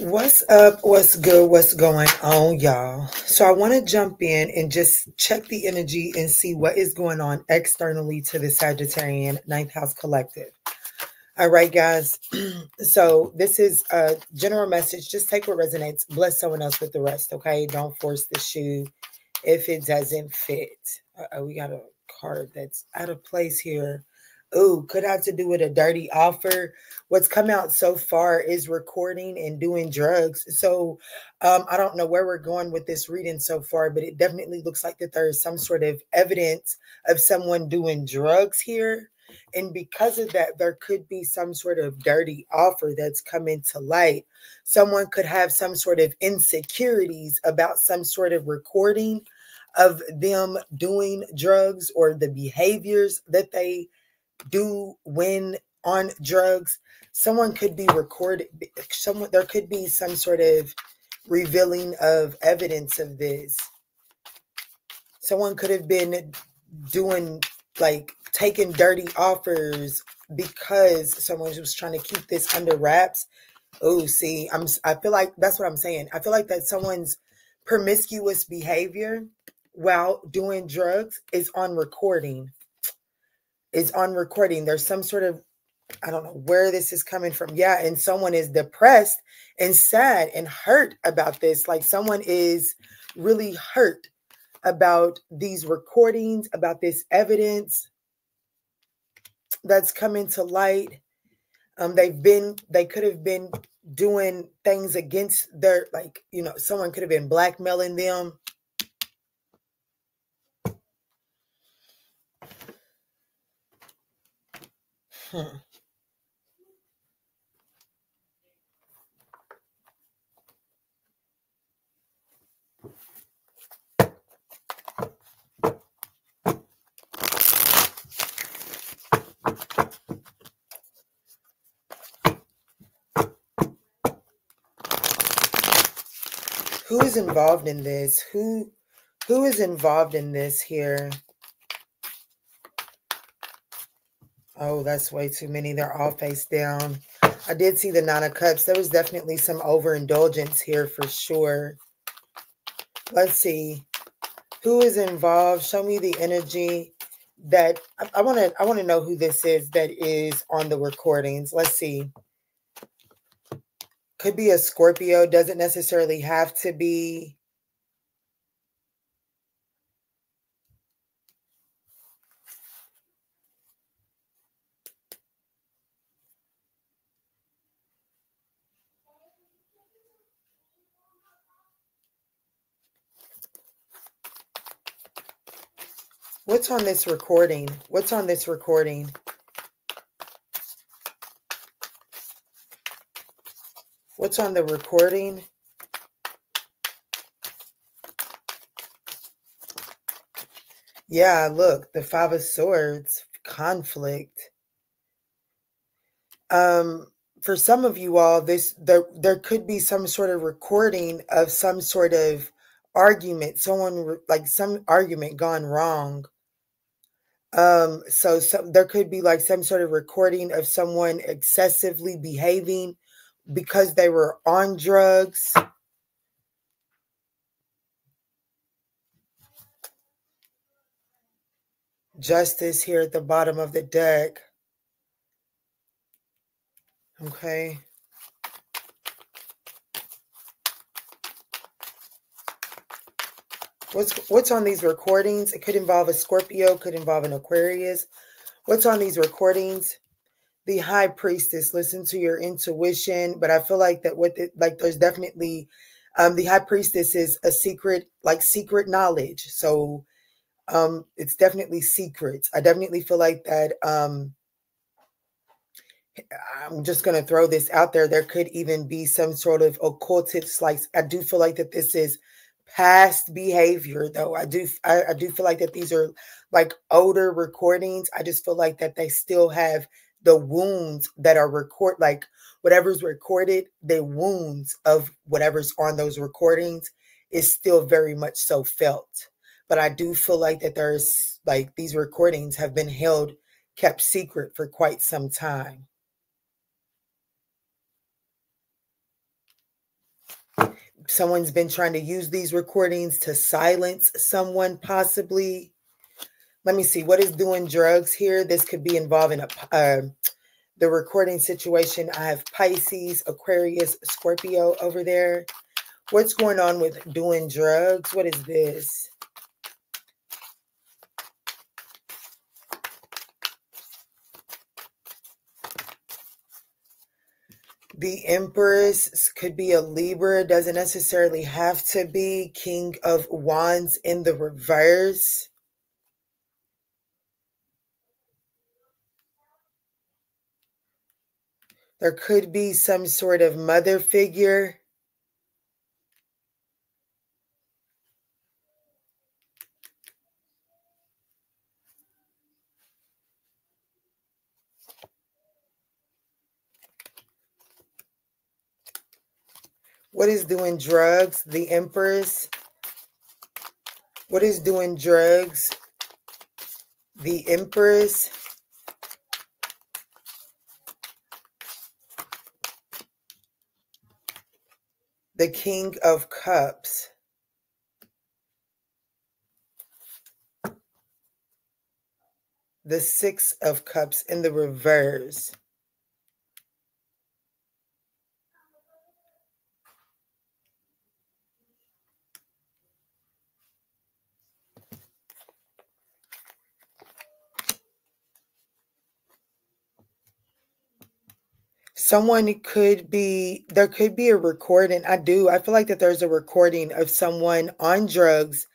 What's up? What's good? What's going on, y'all? So, I want to jump in and just check the energy and see what is going on externally to the Sagittarian Ninth House Collective. All right, guys. so, this is a general message. Just take what resonates, bless someone else with the rest, okay? Don't force the shoe if it doesn't fit. Uh, we got a card that's out of place here. Oh, could have to do with a dirty offer. What's come out so far is recording and doing drugs. So um, I don't know where we're going with this reading so far, but it definitely looks like that there is some sort of evidence of someone doing drugs here. And because of that, there could be some sort of dirty offer that's coming to light. Someone could have some sort of insecurities about some sort of recording of them doing drugs or the behaviors that they do when on drugs someone could be recorded someone there could be some sort of revealing of evidence of this. Someone could have been doing like taking dirty offers because someone was trying to keep this under wraps. Oh see i'm i feel like that's what i'm saying. I feel like that someone's promiscuous behavior while doing drugs is on recording is on recording. There's some sort of, I don't know where this is coming from. Yeah. And someone is depressed and sad and hurt about this. Like someone is really hurt about these recordings, about this evidence that's coming to light. Um, they've been, they could have been doing things against their, like, you know, someone could have been blackmailing them Who is involved in this? Who who is involved in this here? Oh, that's way too many. They're all face down. I did see the Nine of Cups. There was definitely some overindulgence here for sure. Let's see. Who is involved? Show me the energy that I want to I want to know who this is that is on the recordings. Let's see. Could be a Scorpio, doesn't necessarily have to be What's on this recording? What's on this recording? What's on the recording? Yeah, look, the Five of Swords, conflict. Um, for some of you all, this there there could be some sort of recording of some sort of argument, someone like some argument gone wrong um, so some there could be like some sort of recording of someone excessively behaving because they were on drugs. Justice here at the bottom of the deck. Okay. What's what's on these recordings? It could involve a Scorpio, could involve an Aquarius. What's on these recordings? The high priestess. Listen to your intuition, but I feel like that what the, like there's definitely um the high priestess is a secret, like secret knowledge. So um it's definitely secrets. I definitely feel like that um I'm just going to throw this out there. There could even be some sort of occultist, like I do feel like that this is past behavior though. I do I, I, do feel like that these are like older recordings. I just feel like that they still have the wounds that are record like whatever's recorded the wounds of whatever's on those recordings is still very much so felt. But i do feel like that there's like these recordings have been held kept secret for quite some time someone's been trying to use these recordings to silence someone, possibly. Let me see. What is doing drugs here? This could be involving a uh, the recording situation. I have Pisces, Aquarius, Scorpio over there. What's going on with doing drugs? What is this? The Empress could be a Libra, doesn't necessarily have to be. King of Wands in the reverse. There could be some sort of mother figure. What is doing drugs? The Empress. What is doing drugs? The Empress. The King of Cups. The Six of Cups in the reverse. Someone could be there could be a recording i do i feel like that there's a recording of someone on drugs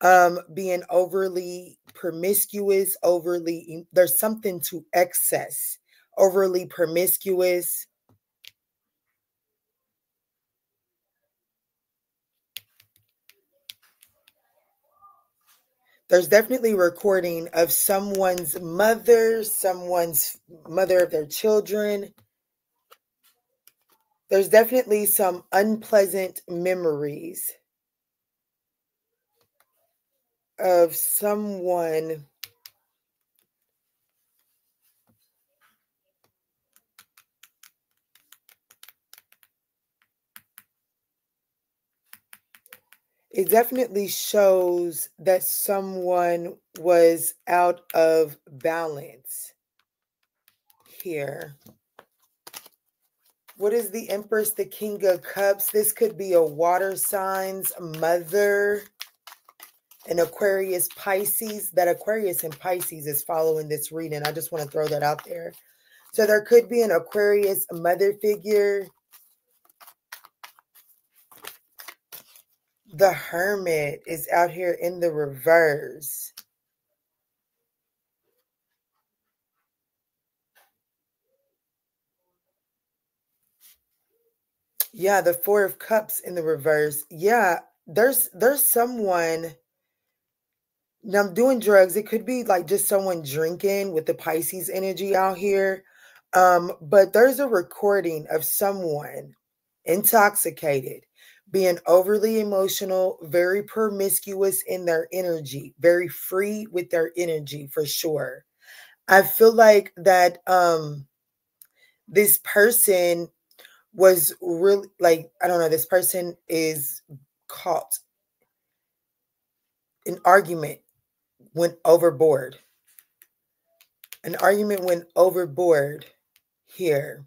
um being overly promiscuous overly there's something to excess overly promiscuous. There's definitely recording of someone's mother someone's mother of their children there's definitely some unpleasant memories of someone it definitely shows that someone was out of balance here. What is the Empress, the King of Cups? This could be a water signs mother, an Aquarius Pisces. That Aquarius and Pisces is following this reading. I just want to throw that out there. So there could be an Aquarius mother figure. The Hermit is out here in the reverse. Yeah, the Four of Cups in the reverse. Yeah, there's there's someone now I'm doing drugs. It could be like just someone drinking with the Pisces energy out here. Um, but there's a recording of someone intoxicated, being overly emotional, very promiscuous in their energy, very free with their energy for sure. I feel like that um this person was really like I don't know. This person is caught. An argument went overboard. An argument went overboard here,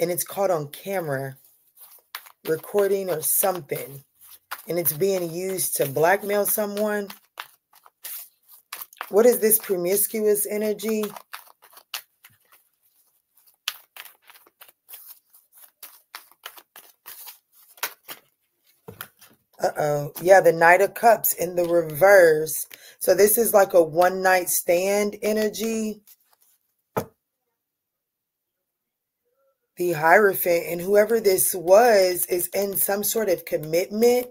and it's caught on camera, recording or something, and it's being used to blackmail someone. What is this promiscuous energy? Uh-oh. Yeah, the Knight of Cups in the reverse. So this is like a one night stand energy. The Hierophant and whoever this was is in some sort of commitment.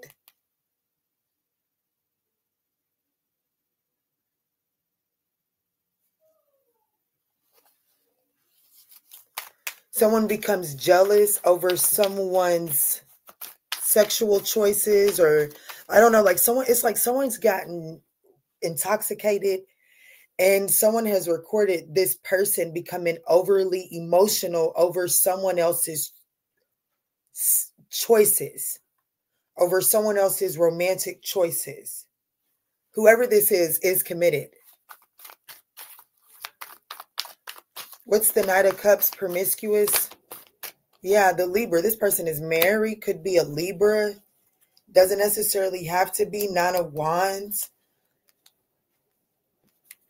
Someone becomes jealous over someone's sexual choices or I don't know, like someone it's like someone's gotten intoxicated and someone has recorded this person becoming overly emotional over someone else's choices over someone else's romantic choices. Whoever this is, is committed. What's the Knight of Cups promiscuous? Yeah, the Libra. This person is married, could be a Libra. Doesn't necessarily have to be Nine of Wands.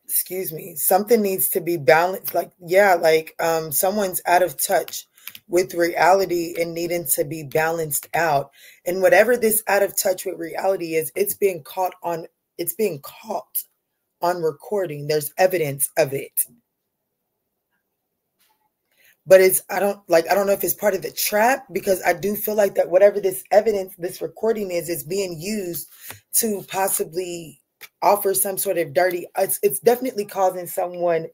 Excuse me. Something needs to be balanced. Like, yeah, like um someone's out of touch with reality and needing to be balanced out. And whatever this out of touch with reality is, it's being caught on, it's being caught on recording. There's evidence of it but it's i don't like i don't know if it's part of the trap because i do feel like that whatever this evidence this recording is is being used to possibly offer some sort of dirty it's, it's definitely causing someone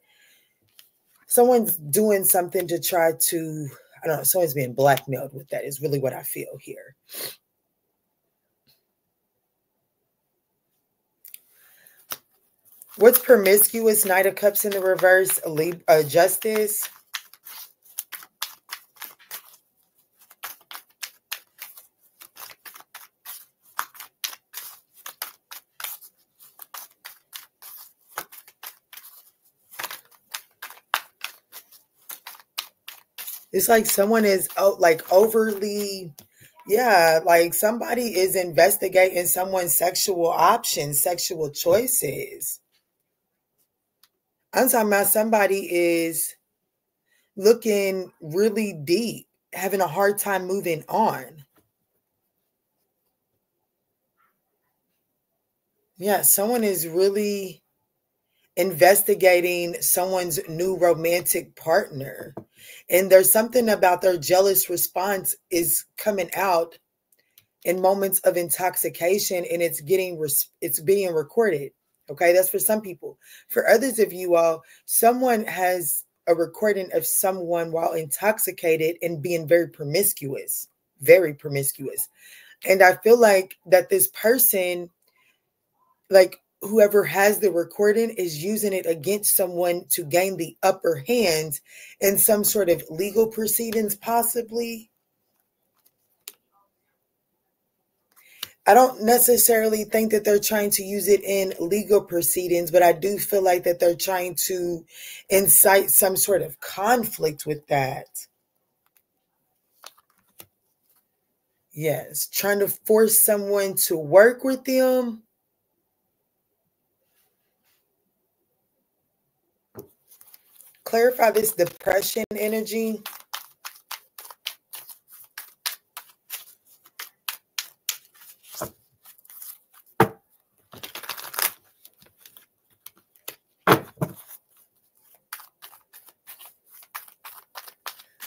someone's doing something to try to i don't know someone's being blackmailed with that is really what i feel here. What's promiscuous knight of cups in the reverse uh, justice It's like someone is oh, like overly, yeah, like somebody is investigating someone's sexual options, sexual choices. I'm talking about somebody is looking really deep, having a hard time moving on. Yeah, someone is really investigating someone's new romantic partner. And there's something about their jealous response is coming out in moments of intoxication and it's getting it's being recorded okay? That's for some people. For others of you all someone has a recording of someone while intoxicated and being very promiscuous very promiscuous. And i feel like that this person like whoever has the recording is using it against someone to gain the upper hand in some sort of legal proceedings, possibly. I don't necessarily think that they're trying to use it in legal proceedings, but I do feel like that they're trying to incite some sort of conflict with that. Yes, trying to force someone to work with them clarify this depression energy.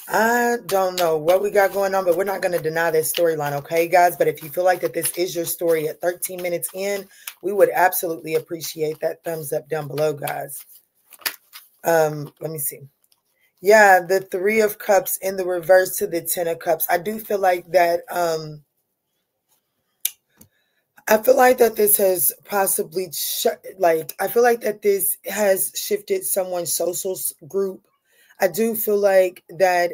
I don't know what we got going on, but we're not going to deny this storyline, okay, guys? But if you feel like that this is your story at 13 minutes in, we would absolutely appreciate that thumbs up down below, guys. Um, let me see. Yeah, the three of cups in the reverse to the ten of cups. I do feel like that um I feel like that this has possibly like I feel like that this has shifted someone's social group. I do feel like that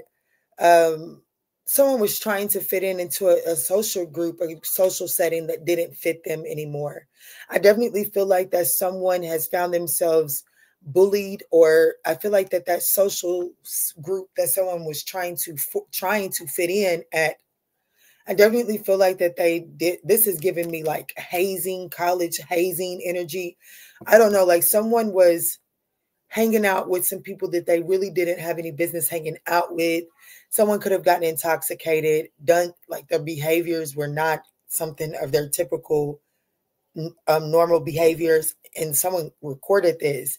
um someone was trying to fit in into a, a, social group, a social setting that didn't fit them anymore. I definitely feel like that someone has found themselves bullied or i feel like that that social group that someone was trying to trying to fit in at i definitely feel like that they did this is giving me like hazing college hazing energy. I don't know like someone was hanging out with some people that they really didn't have any business hanging out with. Someone could have gotten intoxicated done like their behaviors were not something of their typical um, normal behaviors and someone recorded this.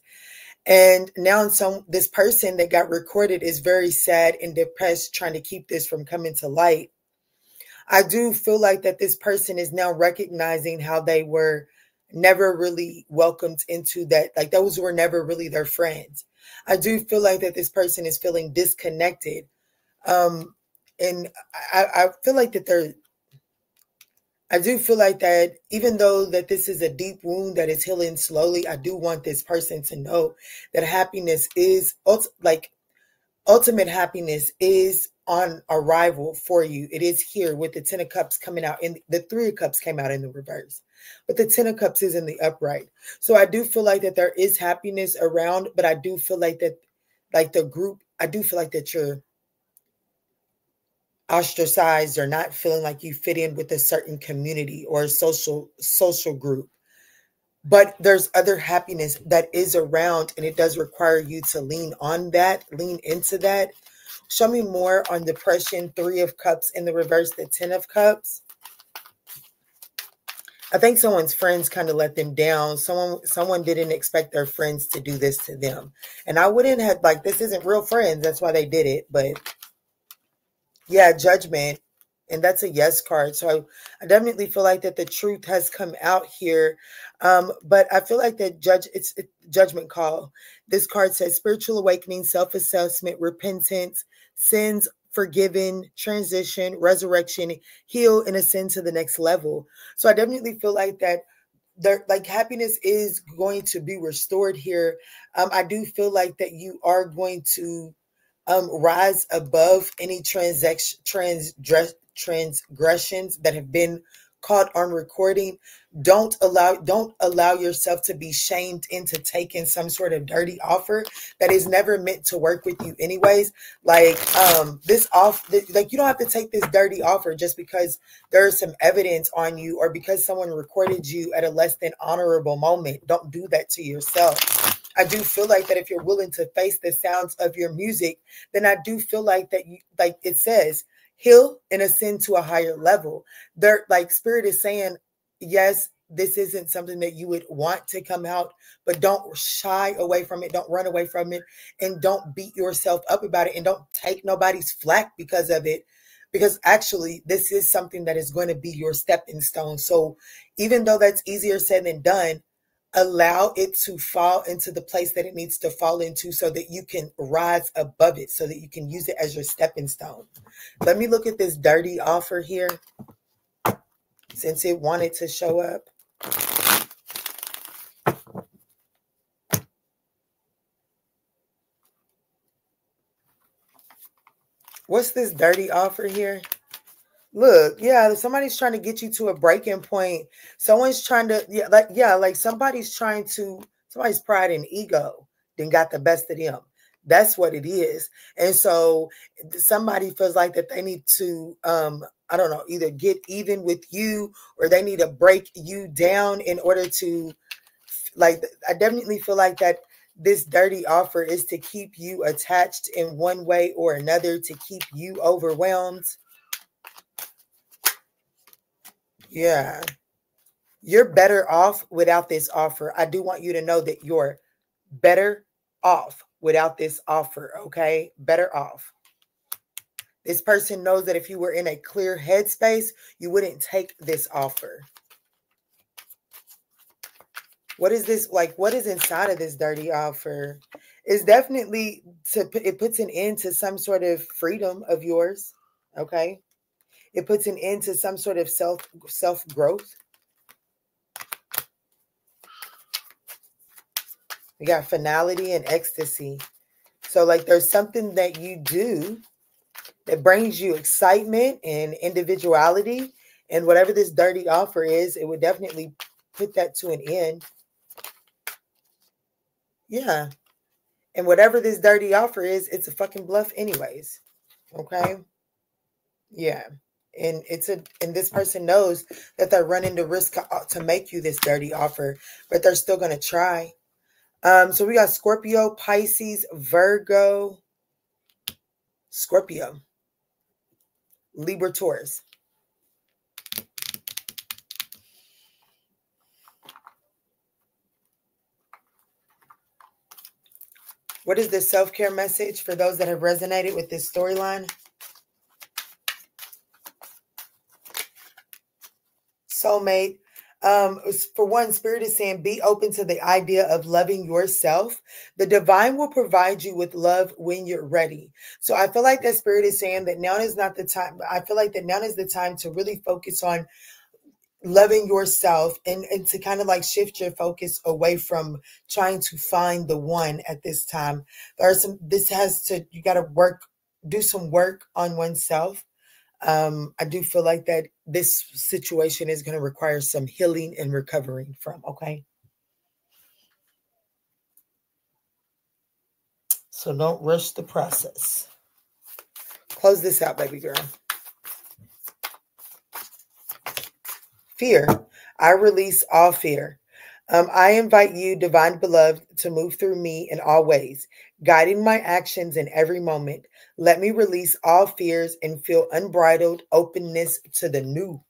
And now some this person that got recorded is very sad and depressed trying to keep this from coming to light. I do feel like that this person is now recognizing how they were never really welcomed into that like those were never really their friends. I do feel like that this person is feeling disconnected um and i i feel like that they're I do feel like that even though that this is a deep wound that is healing slowly, I do want this person to know that happiness is like ultimate happiness is on arrival for you. It is here with the Ten of Cups coming out, and the Three of Cups came out in the reverse, but the Ten of Cups is in the upright. So I do feel like that there is happiness around, but I do feel like that, like the group, I do feel like that you're ostracized or not feeling like you fit in with a certain community or social social group. But there's other happiness that is around and it does require you to lean on that lean into that. Show me more on depression three of cups in the reverse the ten of cups. I think someone's friends kind of let them down. Someone someone didn't expect their friends to do this to them. And i wouldn't have like this isn't real friends that's why they did it but yeah, judgment. And that's a yes card. So I, I definitely feel like that the truth has come out here. Um, but I feel like that judge it's a judgment call. This card says spiritual awakening, self-assessment, repentance, sins forgiven, transition, resurrection, heal, and ascend to the next level. So I definitely feel like that there like happiness is going to be restored here. Um, I do feel like that you are going to um, rise above any transaction trans, transgressions that have been caught on recording don't allow don't allow yourself to be shamed into taking some sort of dirty offer that is never meant to work with you anyways. Like um this off like you don't have to take this dirty offer just because there's some evidence on you or because someone recorded you at a less than honorable moment. Don't do that to yourself. I do feel like that if you're willing to face the sounds of your music, then I do feel like that you like it says heal and ascend to a higher level. There, like spirit is saying, yes, this isn't something that you would want to come out, but don't shy away from it. Don't run away from it. And don't beat yourself up about it. And don't take nobody's flack because of it. Because actually, this is something that is going to be your stepping stone. So even though that's easier said than done, allow it to fall into the place that it needs to fall into so that you can rise above it so that you can use it as your stepping stone. Let me look at this dirty offer here. Since it wanted to show up. What's this dirty offer here Look, yeah, somebody's trying to get you to a breaking point. Someone's trying to, yeah, like, yeah, like somebody's trying to, somebody's pride and ego then got the best of them. That's what it is. And so somebody feels like that they need to, um, I don't know, either get even with you or they need to break you down in order to, like, I definitely feel like that this dirty offer is to keep you attached in one way or another, to keep you overwhelmed yeah. You're better off without this offer. I do want you to know that you're better off without this offer, okay? Better off. This person knows that if you were in a clear headspace, you wouldn't take this offer. What is this like? What is inside of this dirty offer? It's definitely to it puts an end to some sort of freedom of yours. Okay. It puts an end to some sort of self self growth. We got finality and ecstasy. So, like, there's something that you do that brings you excitement and individuality. And whatever this dirty offer is, it would definitely put that to an end. Yeah. And whatever this dirty offer is, it's a fucking bluff, anyways. Okay. Yeah and it's a and this person knows that they're running the risk to make you this dirty offer but they're still going to try. Um so we got scorpio pisces virgo scorpio libra taurus. What is the self-care message for those that have resonated with this storyline soulmate. Um, for one, Spirit is saying be open to the idea of loving yourself. The divine will provide you with love when you're ready. So I feel like that Spirit is saying that now is not the time. I feel like that now is the time to really focus on loving yourself and, and to kind of like shift your focus away from trying to find the one at this time. There are some, this has to, you got to work do some work on oneself. Um, I do feel like that this situation is going to require some healing and recovering from. Okay. So don't rush the process. Close this out, baby girl. Fear. I release all fear. Um, I invite you, divine beloved, to move through me in all ways, guiding my actions in every moment. Let me release all fears and feel unbridled openness to the new.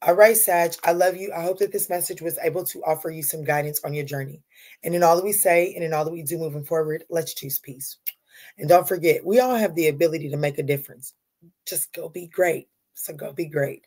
All right, Sag, I love you. I hope that this message was able to offer you some guidance on your journey. And in all that we say and in all that we do moving forward, let's choose peace. And don't forget, we all have the ability to make a difference. Just go be great. So go be great.